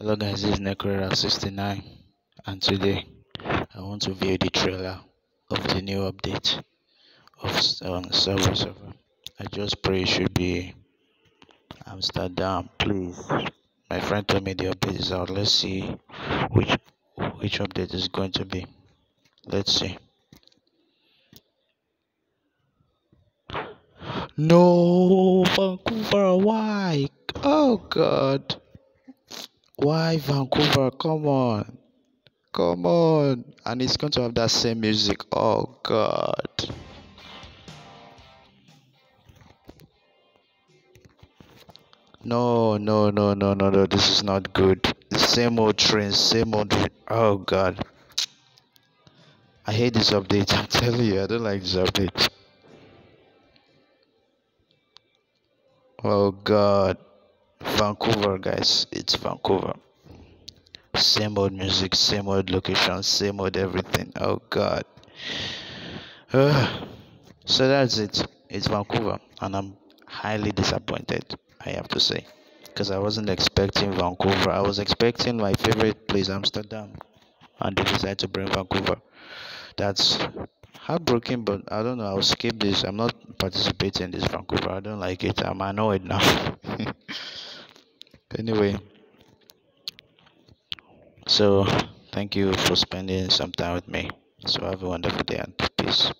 Hello guys, this is Necrera69 and today I want to view the trailer of the new update of um, Subway Surfer. I just pray it should be Amsterdam, please. My friend told me the update is out. Let's see which which update is going to be. Let's see. No, Vancouver, why? Oh God. Why Vancouver? Come on. Come on. And it's going to have that same music. Oh god. No, no, no, no, no, no. This is not good. Same old train, same old. Oh god. I hate this update. I'm telling you, I don't like this update. Oh god. Vancouver, guys. It's Vancouver. Same old music, same old location, same old everything. Oh God. Uh, so that's it. It's Vancouver, and I'm highly disappointed. I have to say, because I wasn't expecting Vancouver. I was expecting my favorite place, Amsterdam, and they decided to bring Vancouver. That's heartbroken, but I don't know. I'll skip this. I'm not participating in this Vancouver. I don't like it. I'm annoyed now. anyway so thank you for spending some time with me. So have a wonderful day and peace